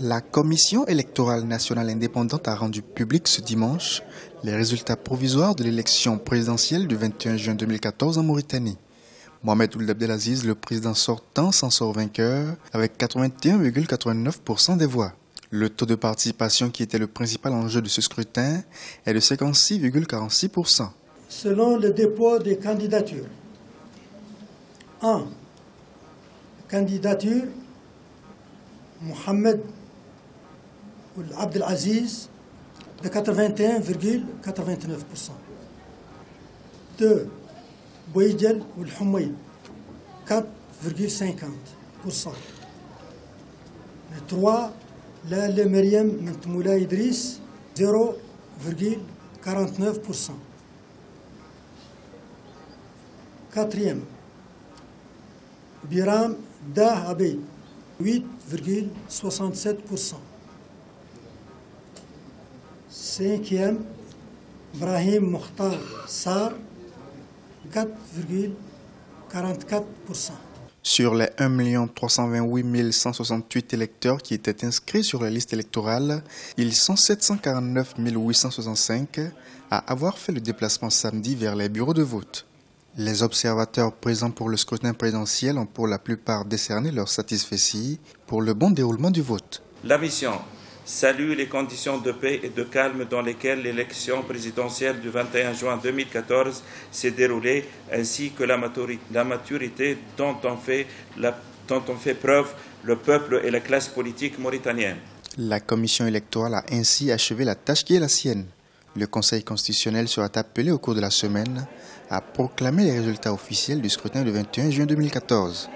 La Commission électorale nationale indépendante a rendu public ce dimanche les résultats provisoires de l'élection présidentielle du 21 juin 2014 en Mauritanie. Mohamed Ould Abdelaziz, le président sortant, s'en sort vainqueur avec 81,89% des voix. Le taux de participation qui était le principal enjeu de ce scrutin est de 56,46%. Selon le dépôt des candidatures, 1. Candidature محمد والعبد العزيز de 81,89%. 2. بويجل والحميد 4,50%. 3. لالا مريم من مولاي إدريس 0,49%. Quatrième, Biram Dahabé, 8,67%. Cinquième, Brahim Mokhtar Sar 4,44%. Sur les 1 328 168 électeurs qui étaient inscrits sur la liste électorale, ils sont 749 865 à avoir fait le déplacement samedi vers les bureaux de vote. Les observateurs présents pour le scrutin présidentiel ont pour la plupart décerné leur satisfaction pour le bon déroulement du vote. La mission salue les conditions de paix et de calme dans lesquelles l'élection présidentielle du 21 juin 2014 s'est déroulée, ainsi que la maturité dont on, fait dont on fait preuve le peuple et la classe politique mauritanienne. La commission électorale a ainsi achevé la tâche qui est la sienne. Le Conseil constitutionnel sera appelé au cours de la semaine à proclamer les résultats officiels du scrutin du 21 juin 2014.